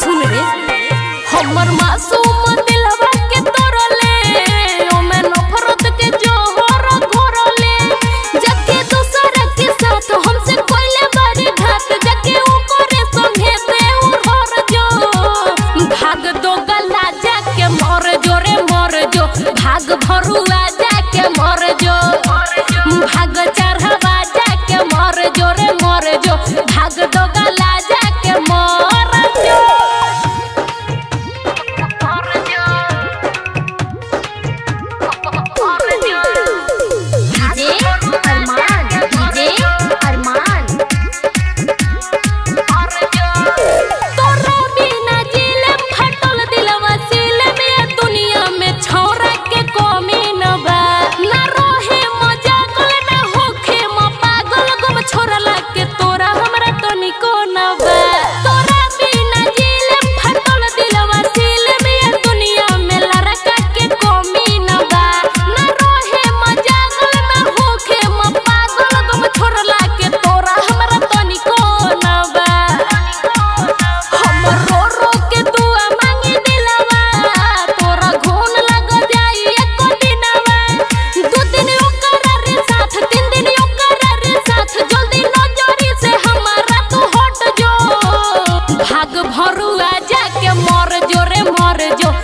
सुन रे। हमर मासूम दिलवा के तोरले ओ मैं नफरत के जोहर घोरले। जके दूसर के साथ हमसे कोइले बारी घात, जके ऊ करे संगे ते उहर जो। भाग दो गला जाके मर जो रे, मर जो। भाग भर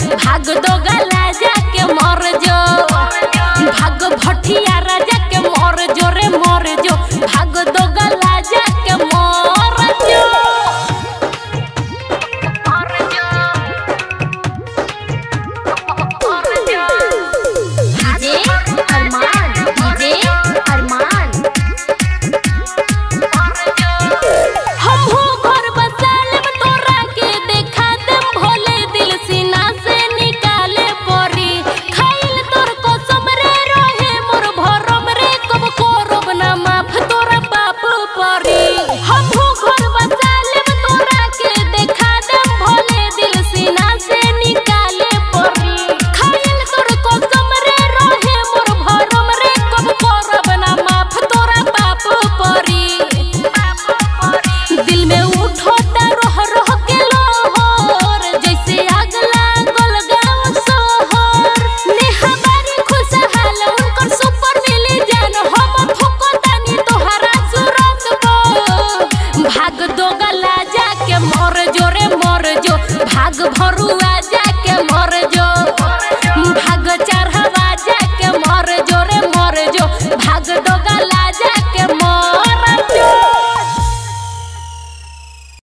भाग दो गला